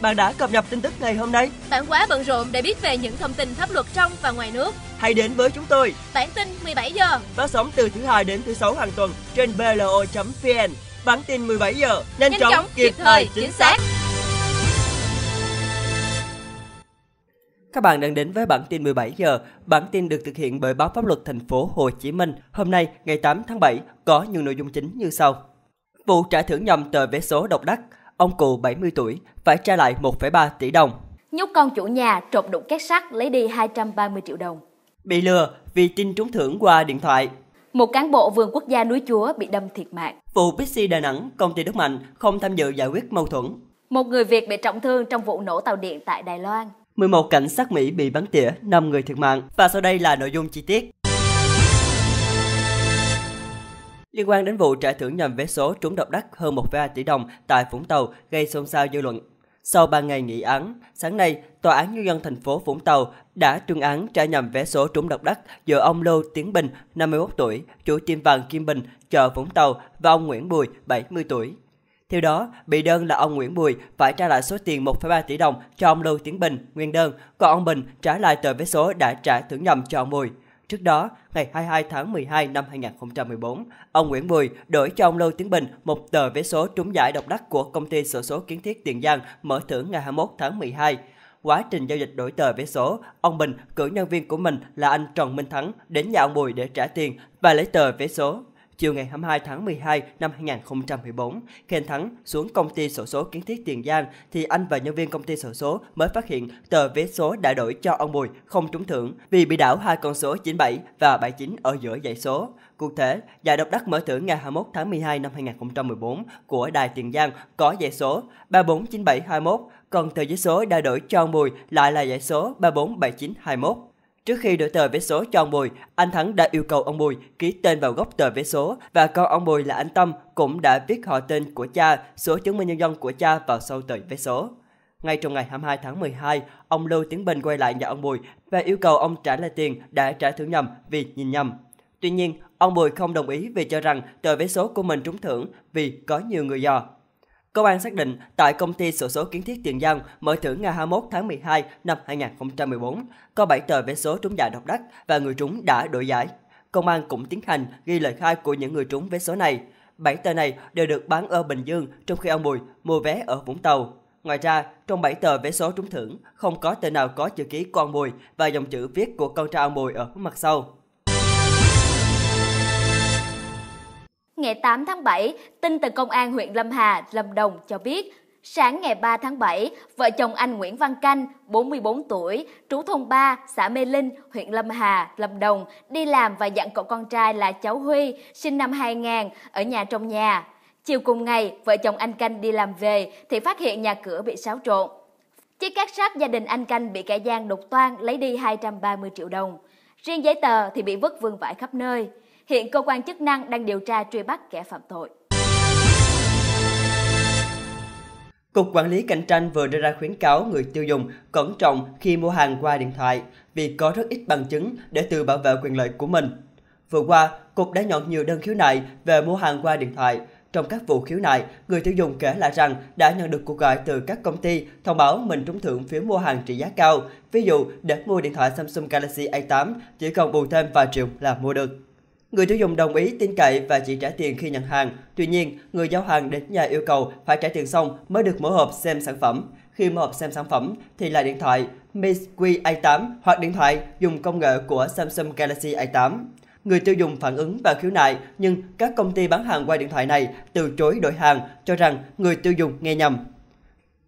bạn đã cập nhật tin tức ngày hôm nay? Bạn quá bận rộn để biết về những thông tin pháp luật trong và ngoài nước. Hãy đến với chúng tôi. Bản tin 17 giờ. Phát sóng từ thứ hai đến thứ sáu hàng tuần trên blo.vn. Bản tin 17 giờ, nhanh, nhanh chóng, chóng, kịp thời, chính xác. Các bạn đang đến với bản tin 17 giờ. Bản tin được thực hiện bởi báo pháp luật thành phố Hồ Chí Minh. Hôm nay, ngày 8 tháng 7, có nhiều nội dung chính như sau. Vụ trả thưởng nhầm tờ vé số độc đắc, ông cụ 70 tuổi phải trả lại 1,3 tỷ đồng. Nhốt con chủ nhà trộm đụng két sắt lấy đi 230 triệu đồng. Bị lừa vì tin trúng thưởng qua điện thoại. Một cán bộ vườn quốc gia núi Chúa bị đâm thiệt mạng. Vụ Bixi Đà Nẵng, công ty Đức Mạnh không tham dự giải quyết mâu thuẫn. Một người Việt bị trọng thương trong vụ nổ tàu điện tại Đài Loan. 11 cảnh sát Mỹ bị bắn tỉa, 5 người thiệt mạng. Và sau đây là nội dung chi tiết. Liên quan đến vụ trả thưởng nhầm vé số trúng độc đắc hơn 1,2 tỷ đồng tại Vũng Tàu gây xôn xao dư luận. Sau 3 ngày nghị án, sáng nay, Tòa án Nhân dân thành phố Vũng Tàu đã tuyên án trả nhầm vé số trúng độc đắc giữa ông Lô Tiến Bình, 51 tuổi, chủ tiệm vàng Kim Bình, chợ Vũng Tàu và ông Nguyễn Bùi, 70 tuổi. Theo đó, bị đơn là ông Nguyễn Bùi phải trả lại số tiền 1,3 tỷ đồng cho ông Lô Tiến Bình, nguyên đơn, còn ông Bình trả lại tờ vé số đã trả thưởng nhầm cho ông Bùi. Trước đó, ngày 22 tháng 12 năm 2014, ông Nguyễn Bùi đổi cho ông Lô Tiến Bình một tờ vé số trúng giải độc đắc của công ty sổ số kiến thiết Tiền Giang mở thưởng ngày 21 tháng 12. Quá trình giao dịch đổi tờ vé số, ông Bình cử nhân viên của mình là anh Trần Minh Thắng đến nhà ông Bùi để trả tiền và lấy tờ vé số. Chiều ngày 22 tháng 12 năm 2014, khi anh Thắng xuống công ty sổ số kiến thiết Tiền Giang thì anh và nhân viên công ty sổ số mới phát hiện tờ vé số đã đổi cho ông Bùi không trúng thưởng vì bị đảo hai con số 97 và 79 ở giữa dãy số. Cụ thể, giải độc đắc mở thưởng ngày 21 tháng 12 năm 2014 của Đài Tiền Giang có dãy số 349721, còn tờ giấy số đã đổi cho ông Bùi lại là dãy số 347921. Trước khi đổi tờ vé số cho ông Bùi, anh Thắng đã yêu cầu ông Bùi ký tên vào gốc tờ vé số và con ông Bùi là anh Tâm cũng đã viết họ tên của cha, số chứng minh nhân dân của cha vào sau tờ vé số. Ngay trong ngày 22 tháng 12, ông Lưu Tiến Bình quay lại nhà ông Bùi và yêu cầu ông trả lại tiền đã trả thưởng nhầm vì nhìn nhầm. Tuy nhiên, ông Bùi không đồng ý vì cho rằng tờ vé số của mình trúng thưởng vì có nhiều người dò. Công an xác định tại công ty sổ số kiến thiết Tiền Giang mở thưởng ngày 21 tháng 12 năm 2014 có 7 tờ vé số trúng giải độc đắc và người trúng đã đổi giải. Công an cũng tiến hành ghi lời khai của những người trúng vé số này. 7 tờ này đều được bán ở Bình Dương trong khi ông Bùi mua vé ở Vũng Tàu. Ngoài ra, trong 7 tờ vé số trúng thưởng, không có tờ nào có chữ ký của ông Bùi và dòng chữ viết của con trai ông Bùi ở mặt sau. Ngày 8 tháng 7, tin từ Công an huyện Lâm Hà, Lâm Đồng cho biết, sáng ngày 3 tháng 7, vợ chồng anh Nguyễn Văn Canh, 44 tuổi, trú thôn 3, xã Mê Linh, huyện Lâm Hà, Lâm Đồng, đi làm và dặn cậu con trai là cháu Huy, sinh năm 2000, ở nhà trong nhà. Chiều cùng ngày, vợ chồng anh Canh đi làm về thì phát hiện nhà cửa bị xáo trộn. Chiếc cát sắt gia đình anh Canh bị kẻ gian đột toan lấy đi 230 triệu đồng. Riêng giấy tờ thì bị vứt vương vãi khắp nơi. Hiện cơ quan chức năng đang điều tra truy bắt kẻ phạm tội. Cục Quản lý Cạnh tranh vừa đưa ra khuyến cáo người tiêu dùng cẩn trọng khi mua hàng qua điện thoại vì có rất ít bằng chứng để tự bảo vệ quyền lợi của mình. Vừa qua, Cục đã nhận nhiều đơn khiếu nại về mua hàng qua điện thoại. Trong các vụ khiếu nại, người tiêu dùng kể lại rằng đã nhận được cuộc gọi từ các công ty thông báo mình trúng thưởng phiếu mua hàng trị giá cao. Ví dụ, để mua điện thoại Samsung Galaxy A8 chỉ cần bù thêm vài triệu là mua được. Người tiêu dùng đồng ý tin cậy và chỉ trả tiền khi nhận hàng. Tuy nhiên, người giao hàng đến nhà yêu cầu phải trả tiền xong mới được mở hộp xem sản phẩm. Khi mở hộp xem sản phẩm thì là điện thoại Mix A8 hoặc điện thoại dùng công nghệ của Samsung Galaxy A8. Người tiêu dùng phản ứng và khiếu nại, nhưng các công ty bán hàng qua điện thoại này từ chối đổi hàng, cho rằng người tiêu dùng nghe nhầm.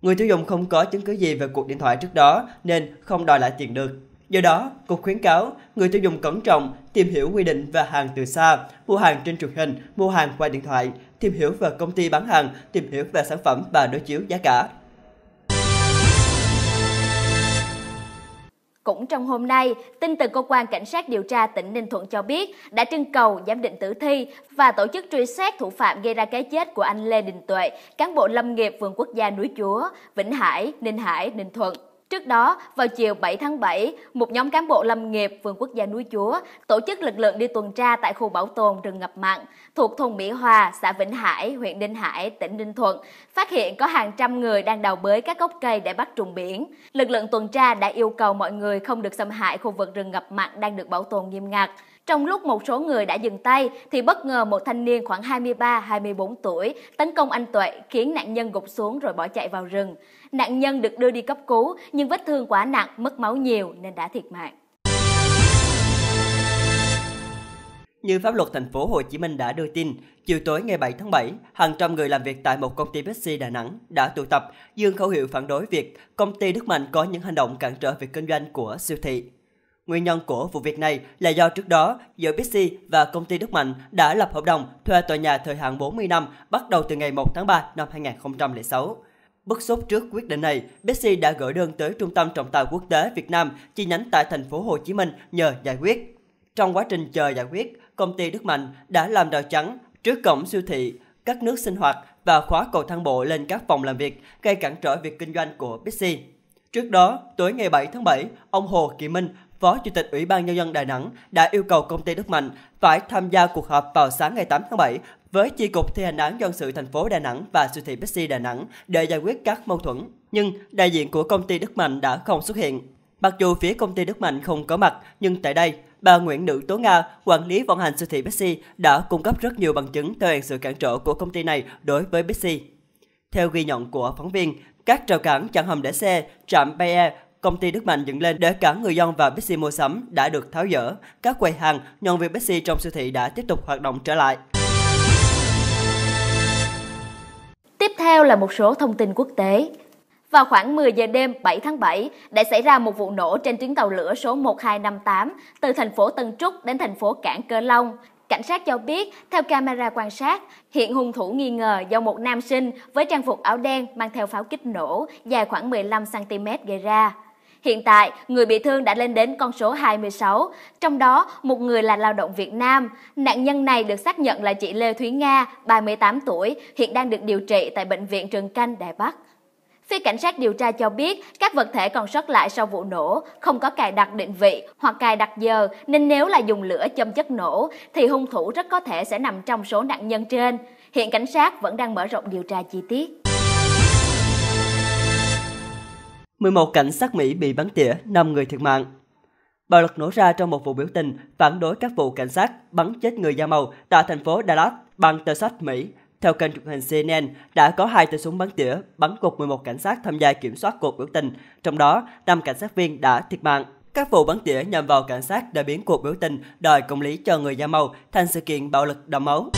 Người tiêu dùng không có chứng cứ gì về cuộc điện thoại trước đó nên không đòi lại tiền được. Do đó, Cục khuyến cáo người tiêu dùng cẩn trọng, tìm hiểu quy định và hàng từ xa, mua hàng trên truyền hình, mua hàng qua điện thoại, tìm hiểu về công ty bán hàng, tìm hiểu về sản phẩm và đối chiếu giá cả. Cũng trong hôm nay, tin từ cơ quan cảnh sát điều tra tỉnh Ninh Thuận cho biết đã trưng cầu giám định tử thi và tổ chức truy xét thủ phạm gây ra cái chết của anh Lê Đình Tuệ, cán bộ lâm nghiệp vườn quốc gia núi Chúa, Vĩnh Hải, Ninh Hải, Ninh Thuận. Trước đó, vào chiều 7 tháng 7, một nhóm cán bộ lâm nghiệp vườn quốc gia núi Chúa tổ chức lực lượng đi tuần tra tại khu bảo tồn rừng ngập mặn thuộc thôn Mỹ Hòa, xã Vĩnh Hải, huyện Đinh Hải, tỉnh Ninh Thuận, phát hiện có hàng trăm người đang đào bới các gốc cây để bắt trùng biển. Lực lượng tuần tra đã yêu cầu mọi người không được xâm hại khu vực rừng ngập mặn đang được bảo tồn nghiêm ngặt. Trong lúc một số người đã dừng tay thì bất ngờ một thanh niên khoảng 23-24 tuổi tấn công anh Tuệ khiến nạn nhân gục xuống rồi bỏ chạy vào rừng. Nạn nhân được đưa đi cấp cứu nhưng vết thương quá nặng, mất máu nhiều nên đã thiệt mạng. Như pháp luật thành phố Hồ Chí Minh đã đưa tin, chiều tối ngày 7 tháng 7, hàng trăm người làm việc tại một công ty Pepsi Đà Nẵng đã tụ tập dương khẩu hiệu phản đối việc công ty Đức Mạnh có những hành động cản trở việc kinh doanh của siêu thị. Nguyên nhân của vụ việc này là do trước đó, giữa Bixi và công ty Đức Mạnh đã lập hợp đồng thuê tòa nhà thời hạn 40 năm bắt đầu từ ngày 1 tháng 3 năm 2006. Bức xúc trước quyết định này, Bixi đã gửi đơn tới Trung tâm Trọng tài Quốc tế Việt Nam chi nhánh tại thành phố Hồ Chí Minh nhờ giải quyết. Trong quá trình chờ giải quyết, công ty Đức Mạnh đã làm rào chắn trước cổng siêu thị, cắt nước sinh hoạt và khóa cầu thang bộ lên các phòng làm việc, gây cản trở việc kinh doanh của Bixi. Trước đó, tối ngày 7 tháng 7, ông Hồ Kỳ Minh, Phó Chủ tịch Ủy ban Nhân dân Đà Nẵng đã yêu cầu công ty Đức Mạnh phải tham gia cuộc họp vào sáng ngày 8 tháng 7 với chi cục thi hành án dân sự thành phố Đà Nẵng và siêu thị Pepsi Đà Nẵng để giải quyết các mâu thuẫn. Nhưng đại diện của công ty Đức Mạnh đã không xuất hiện. Mặc dù phía công ty Đức Mạnh không có mặt, nhưng tại đây, bà Nguyễn Nữ Tố Nga, quản lý vận hành siêu thị Pepsi đã cung cấp rất nhiều bằng chứng thể hiện sự cản trở của công ty này đối với Pepsi. Theo ghi nhận của phóng viên, các trào cản chặn hầm để xe, trạm BE công ty Đức Mạnh dựng lên để cản người dân vào Bixi mua sắm đã được tháo dỡ. Các quầy hàng, nhân viên Bixi trong siêu thị đã tiếp tục hoạt động trở lại. Tiếp theo là một số thông tin quốc tế. Vào khoảng 10 giờ đêm 7 tháng 7 đã xảy ra một vụ nổ trên chuyến tàu lửa số 1258 từ thành phố Tân Trúc đến thành phố Cảng Cơ Long. Cảnh sát cho biết, theo camera quan sát, hiện hung thủ nghi ngờ do một nam sinh với trang phục áo đen mang theo pháo kích nổ dài khoảng 15cm gây ra. Hiện tại, người bị thương đã lên đến con số 26, trong đó một người là lao động Việt Nam. Nạn nhân này được xác nhận là chị Lê Thúy Nga, 38 tuổi, hiện đang được điều trị tại Bệnh viện Trường Canh, Đài Bắc. Phía cảnh sát điều tra cho biết các vật thể còn sót lại sau vụ nổ không có cài đặt định vị hoặc cài đặt giờ nên nếu là dùng lửa châm chất nổ thì hung thủ rất có thể sẽ nằm trong số nạn nhân trên. Hiện cảnh sát vẫn đang mở rộng điều tra chi tiết. 11 cảnh sát Mỹ bị bắn tỉa, 5 người thiệt mạng. Bạo lực nổ ra trong một vụ biểu tình phản đối các vụ cảnh sát bắn chết người da màu tại thành phố Dallas, bang Texas, Mỹ. Theo kênh truyền hình CNN, đã có hai tay súng bắn tỉa bắn cục 11 cảnh sát tham gia kiểm soát cuộc biểu tình, trong đó 5 cảnh sát viên đã thiệt mạng. Các vụ bắn tỉa nhằm vào cảnh sát đã biến cuộc biểu tình đòi công lý cho người da màu thành sự kiện bạo lực đẫm máu.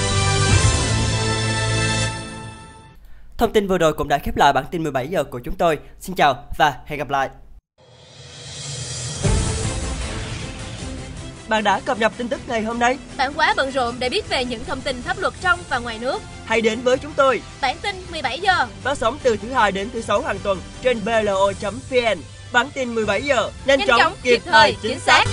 Thông tin vừa rồi cũng đã khép lại bản tin 17 giờ của chúng tôi. Xin chào và hẹn gặp lại. Bạn đã cập nhật tin tức ngày hôm nay? Bạn quá bận rộn để biết về những thông tin pháp luật trong và ngoài nước. Hãy đến với chúng tôi. Bản tin 17 giờ. Phát sóng từ thứ hai đến thứ sáu hàng tuần trên blo.vn. Bản tin 17 giờ nhanh, nhanh chóng, kịp thời, chính xác.